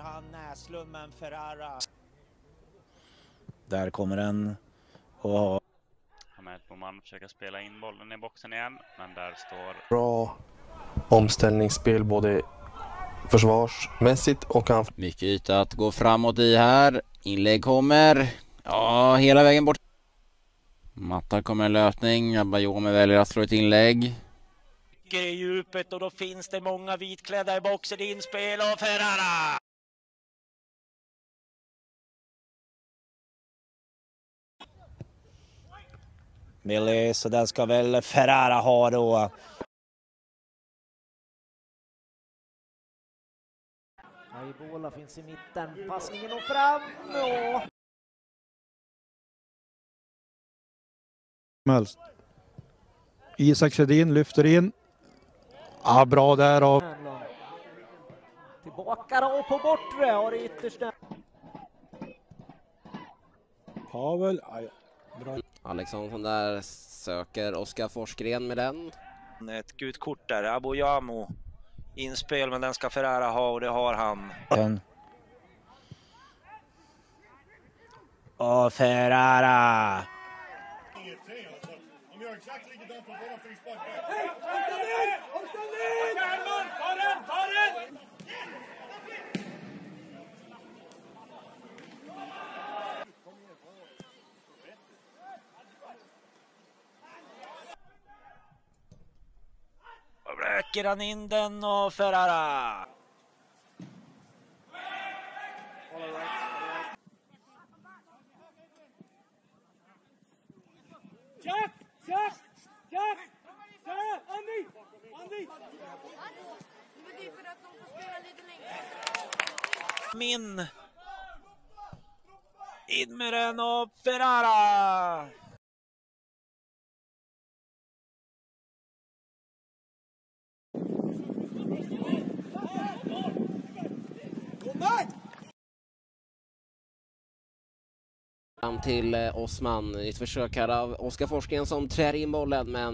Johan Näslund med en Ferrara. Där kommer den. Och Hamed Boman försöker spela in bollen i boxen igen, men där står Bra omställningsspel både försvarsmässigt och anfall. Mycket yta att gå framåt i här. Inlägg kommer. Ja, hela vägen bort. Mattar kommer en löpning. Abayomi väljer att slå ett inlägg. I djupet och då finns det många vitklädda i boxen. Inspel och Ferrara! Millie, så den ska väl Ferrara ha då. Aibola finns i mitten, passningen och fram och helst. Isak Sjödin lyfter in. Ja, bra där av. Tillbaka då på bortre har det yttersta. Pavel. Aj, bra. Alexandersson där söker Oskar Forsgren med den. Ett gult kort där, Aboyamo. Inspel, men den ska Ferrara ha och det har han. Den. Och Ferrara. Räcker han in den och Ferrara. Min. In med den och Ferrara. Fram till eh, Osman. Ett försök här av Oskar Forsgren som trär in bollen men